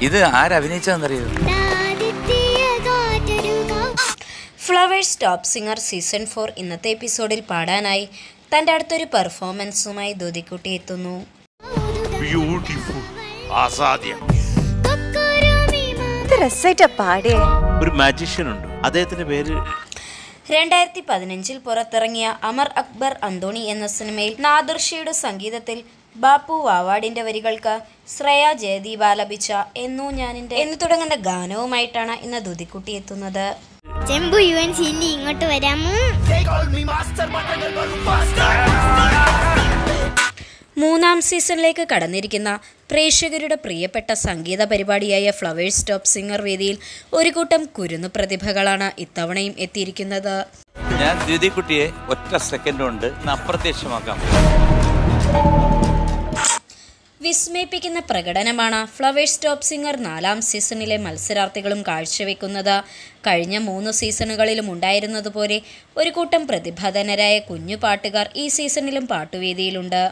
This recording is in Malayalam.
ഇത് ആരഭിനയിച്ചതെന്നറിയോ Flowers top singer season four ഇന്നത്തെ എപ്പിസോഡിൽ പാടാനായി തന്റെ അടുത്തൊരു പെർഫോമൻസുമായി ദുതിക്കുട്ടി എത്തുന്നു. ഒരു മാജിഷ്യൻ ഉണ്ട്. അദ്ദേഹത്തിന്റെ പേര് രണ്ടായിരത്തി പതിനഞ്ചിൽ പുറത്തിറങ്ങിയ അമർ അക്ബർ അന്തോണി എന്ന സിനിമയിൽ നാദർഷിയുടെ സംഗീതത്തിൽ ബാപ്പു വാവാടിന്റെ വരികൾക്ക് ശ്രേയ ജയദീപ് ലഭിച്ച എന്നു ഞാനിന്റെ എന്ന് തുടങ്ങുന്ന ഗാനവുമായിട്ടാണ് ഇന്ന് ദുതിക്കുട്ടി എത്തുന്നത്. ചെമ്പു യു എൻ സിന്റെ ഇങ്ങോട്ട് വരാമോ? മൂന്നാം സീസണിലേക്ക് കടന്നിരിക്കുന്ന പ്രേക്ഷകരുടെ പ്രിയപ്പെട്ട സംഗീത പരിപാടിയായ ഫ്ലവേഴ്സ് ടോപ്പ് സിംഗർ വേദിയിൽ ഒരു കൂട്ടം കുരുന്നു പ്രതിഭകളാണ് ഇത്തവണയും എത്തിയിരിക്കുന്നത്. ഞാൻ ദ്യുതിക്കുട്ടിയെ ഒറ്റ സെക്കൻഡ് കൊണ്ട് അപ്രത്യക്ഷമാക്കാം വിസ്മയിപ്പിക്കുന്ന പ്രകടനമാണ് ഫ്ലവേഴ്സ് ടോപ്പ് സിംഗർ നാലാം സീസണിലെ മത്സരാർത്ഥികളും കാഴ്ചവെക്കുന്നത്. കഴിഞ്ഞ മൂന്ന് സീസണുകളിലും ഉണ്ടായിരുന്നതുപോലെ ഒരു കൂട്ടം പ്രതിഭാധനരായ കുഞ്ഞു പാട്ടുകാർ ഈ സീസണിലും പാട്ടുവേദിയിലുണ്ട്.